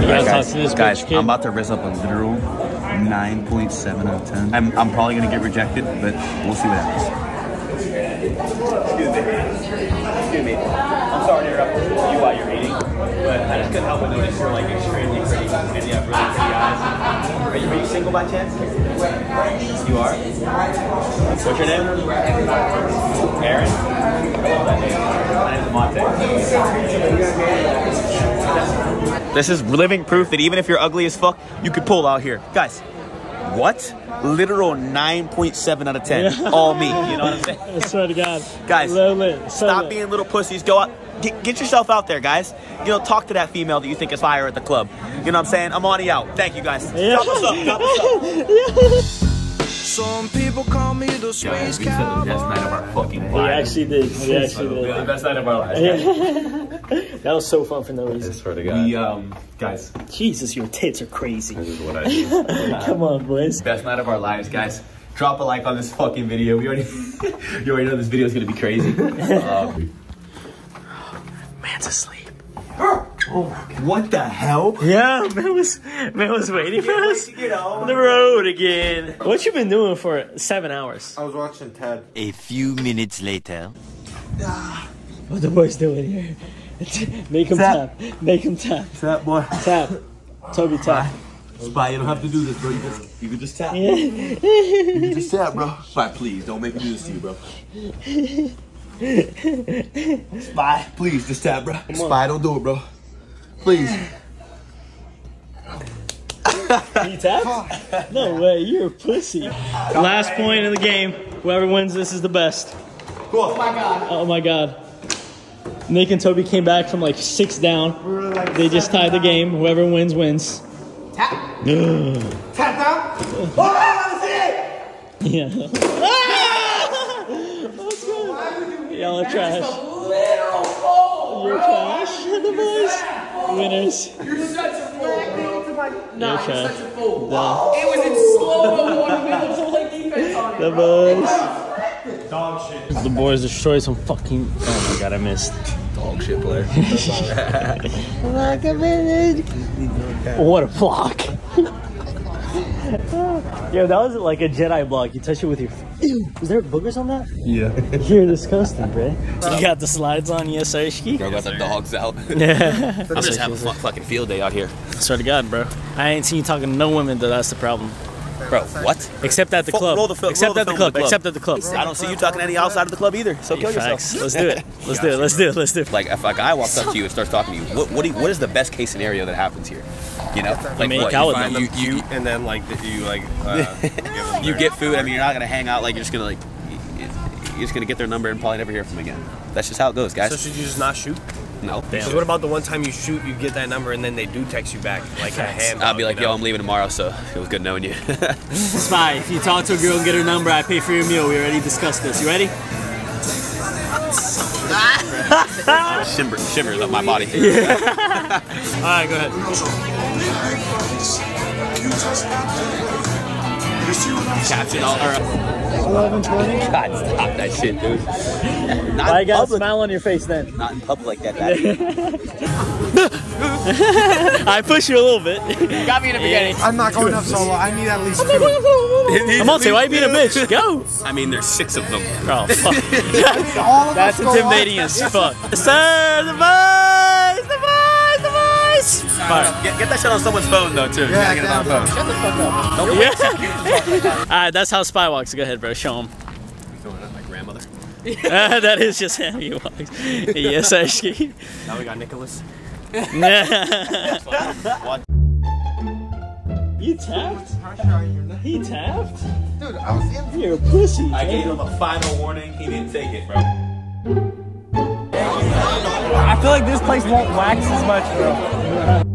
You gotta guys, this guys bitch. I'm about to raise up a literal 9.7 out of 10. I'm, I'm probably gonna get rejected, but we'll see what happens. Excuse me. Excuse me. I'm sorry to interrupt you while you're eating, but I just couldn't help but notice you're like extremely pretty and you have really pretty eyes. Are you, are you single by chance? You are? What's your name? Aaron? This is living proof that even if you're ugly as fuck, you could pull out here. Guys, what? Literal 9.7 out of 10. All me. You know what I'm saying? I swear to God. Guys, so Stop lit. being little pussies. Go out. Get, get yourself out there, guys. You know, talk to that female that you think is fire at the club. You know what I'm saying? I'm on you out. Thank you, guys. Yeah. Us up. Us up. Some people call me the space cowboy. night of our fucking We actually did. We actually did. best night of our lives. That was so fun for no reason. Swear to God. We, um, guys, Jesus, your tits are crazy. this is what I do. Come on, boys. best night of our lives, guys. Drop a like on this fucking video. We already, you already know this video is gonna be crazy. Um, Man's asleep. Oh what the hell? Yeah, man was man was waiting for us on the road again. What you been doing for seven hours? I was watching Ted. A few minutes later. Ah, what the boys doing here? Make him Tap. tap. Make him tap. Tap, boy. Tap. Toby tap. Spy, you don't have to do this, bro. You just, you can just tap. Yeah. You can just tap, bro. Spy, please, don't make me do this to you, bro. Spy, please, just tap, bro. Spy, don't do it, bro. Please. You tapped? No way, you're a pussy. Last point in the game. Whoever wins this is the best. Oh my god. Oh my god. Nick and Toby came back from like six down. They just tied the game. Whoever wins wins. Tap. Tap down. Yeah. Ah! Let's go. Y'all are trash. You're trash. The boys. Winners. You're such a fool. No, You're you're trash. such a fool. The, It was in slow mo. You made the play defense on it. the boys. Dog shit. The boys destroyed some fucking. Oh my god, I missed. Dog shit player. What a block. Yo, that was like a Jedi block. You touch it with your. Ew, was there boogers on that? Yeah. You're disgusting, bro. You got the slides on, yes, Arshki? Bro, got the dogs out. Yeah. I'm just having a fucking field day out here. Swear to God, bro. I ain't seen you talking to no women, though. That's the problem. Bro, what? Except at the Fo- club. roll the fil- roll Except the at the film club. club. Except at the club. I don't see you talking to any outside of the club either. So kill Facts. yourself. Let's do it. Let's do it. Let's do it. Let's do it. Let's do it. Like if a guy walks up to you and starts talking to you, what what, you, what is the best case scenario that happens here? You know, like Make what, you find them. them, you, you, and then like that you like uh, you get food. I mean, you're not gonna hang out like you're just gonna like you- you're just gonna get their number and probably never hear from them again. That's just how it goes, guys. So should you just not shoot? No. Because what about the one time you shoot, you get that number, and then they do text you back like a hand? I'll be like, yo, I'm leaving tomorrow, so it was good knowing you. Spy, if you talk to a girl and get her number, I pay for your meal. We already discussed this. You ready? Shimmer, shimmers up my body. All right, go ahead. Caption all. Or, uh, God, stop that shit, dude. Not Why you in got a smile on your face then? Not in public like that. Daddy. I push you a little bit. Got me in the beginning. I'm not going up solo. I need at least two. I'm on to why you being a bitch? Go. I mean, there's six of them. Oh, fuck. All of That's intimidating as fuck. Sir, the boys, Get, get that shit on someone's phone though too. Yeah, get it on phone. Shut the fuck up. Don't Yeah. All right, that's how Spy walks. Go ahead, bro. Show him. throwing at my grandmother. that is just how he walks. Yes, actually. Now we got Nicholas. you tapped? He tapped? Dude, I was in. You're a pussy. I gave him a final warning. He didn't take it, bro. I feel like this place won't wax as much, bro.